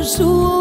anjo